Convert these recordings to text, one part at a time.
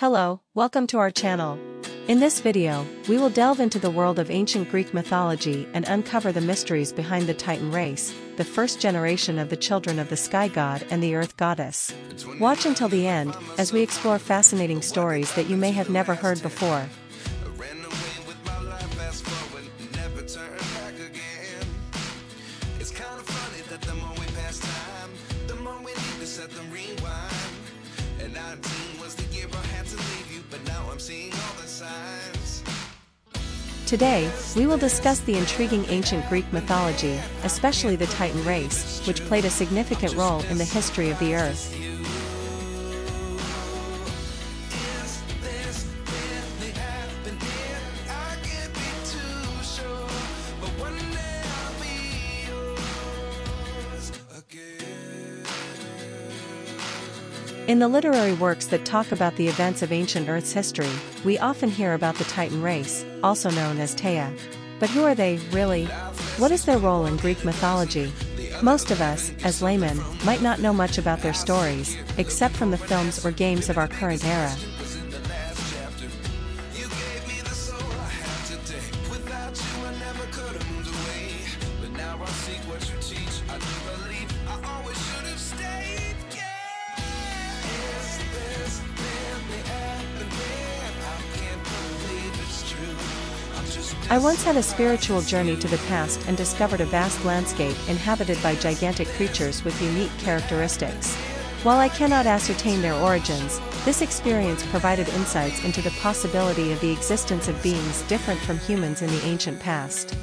Hello, welcome to our channel. In this video, we will delve into the world of ancient Greek mythology and uncover the mysteries behind the Titan race, the first generation of the children of the sky god and the earth goddess. Watch until the end, as we explore fascinating stories that you may have never heard before. It's kind of funny that the Today, we will discuss the intriguing ancient Greek mythology, especially the Titan race, which played a significant role in the history of the earth. In the literary works that talk about the events of ancient Earth's history, we often hear about the Titan race, also known as Theia. But who are they, really? What is their role in Greek mythology? Most of us, as laymen, might not know much about their stories, except from the films or games of our current era. was in the I once had a spiritual journey to the past and discovered a vast landscape inhabited by gigantic creatures with unique characteristics. While I cannot ascertain their origins, this experience provided insights into the possibility of the existence of beings different from humans in the ancient past.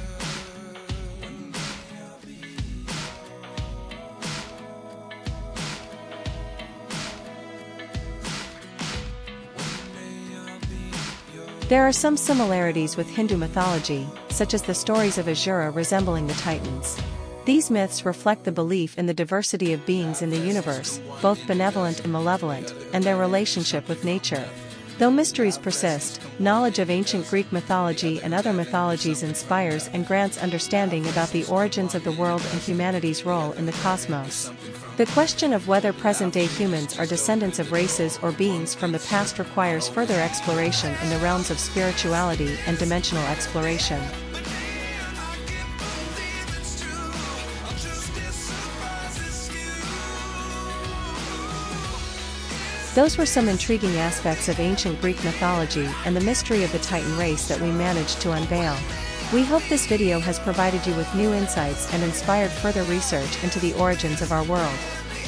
There are some similarities with Hindu mythology, such as the stories of Asura resembling the Titans. These myths reflect the belief in the diversity of beings in the universe, both benevolent and malevolent, and their relationship with nature. Though mysteries persist, knowledge of ancient Greek mythology and other mythologies inspires and grants understanding about the origins of the world and humanity's role in the cosmos. The question of whether present day humans are descendants of races or beings from the past requires further exploration in the realms of spirituality and dimensional exploration. Those were some intriguing aspects of ancient Greek mythology and the mystery of the Titan race that we managed to unveil. We hope this video has provided you with new insights and inspired further research into the origins of our world.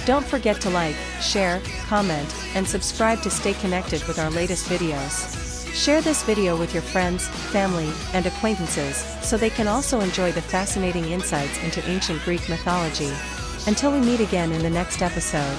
Don't forget to like, share, comment, and subscribe to stay connected with our latest videos. Share this video with your friends, family, and acquaintances so they can also enjoy the fascinating insights into ancient Greek mythology. Until we meet again in the next episode.